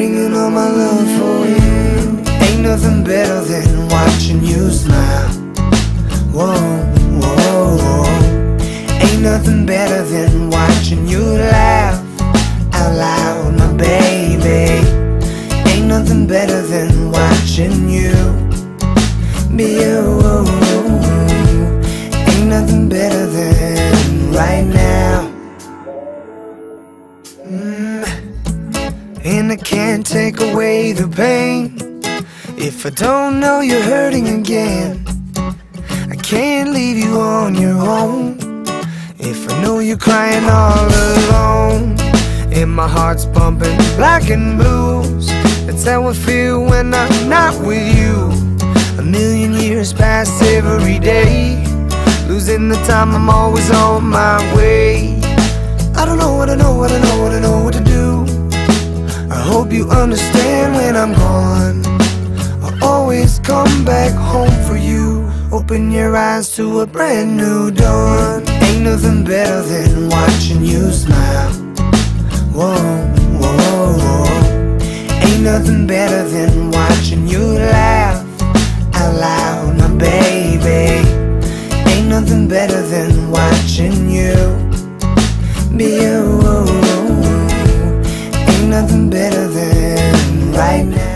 bringing all my love for you. Ain't nothing better than watching you smile. Whoa, whoa, whoa. Ain't nothing better than watching you laugh out loud, my baby. Ain't nothing better than watching you I can't take away the pain if I don't know you're hurting again. I can't leave you on your own if I know you're crying all alone. And my heart's pumping black and blues. That's how I feel when I'm not with you. A million years pass every day. Losing the time, I'm always on my way. I don't know, what I know, what I know understand when I'm gone. I'll always come back home for you. Open your eyes to a brand new dawn. Ain't nothing better than watching you smile. Whoa, whoa, whoa. Ain't nothing better than watching you laugh out loud, my baby. Ain't nothing better than watching you be you. Ain't nothing better than right now.